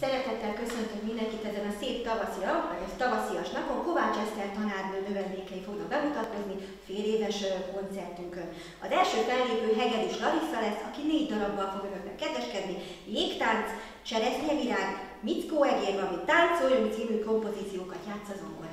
Szeretettel köszöntök mindenkit ezen a szép tavaszi tavaszias napon. Kovács Eszter tanárnő növendékei fognak bemutatkozni fél éves koncertünkön. Az első fellépő Hegedűs Larissa lesz, aki négy darabbal fog önöknek kedveskedni. Jégtánc, Cseresznyevirág, Mickó Egér, ami Táncoljunk című kompozíciókat játsz zongorán.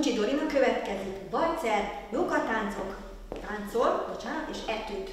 Mucsi Dorina következik. Bajcer, jókatáncok, táncol, bocsánat, és etűt.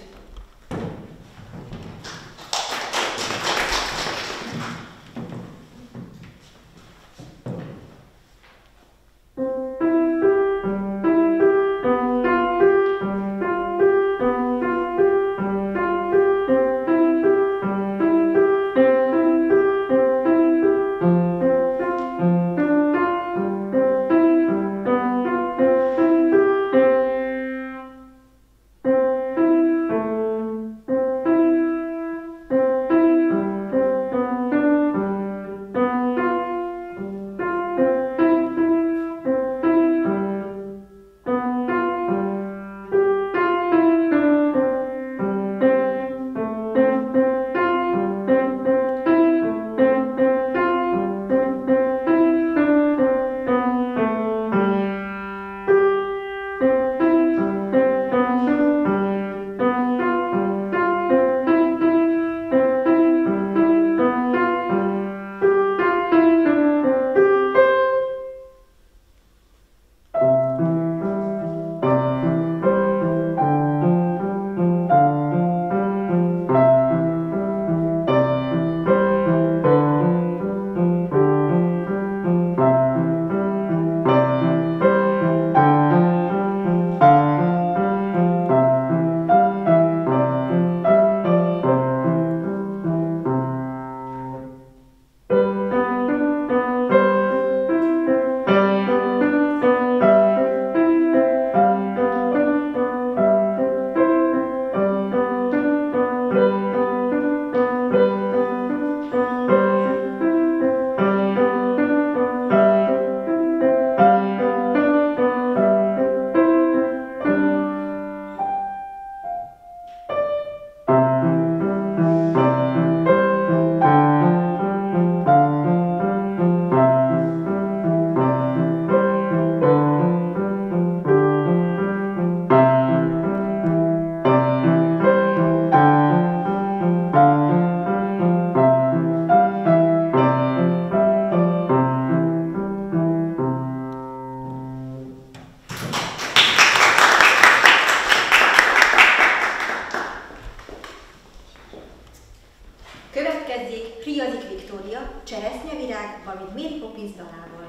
Igás Dominiket, Orosz Dalocska, Valcer, amit Indián tánc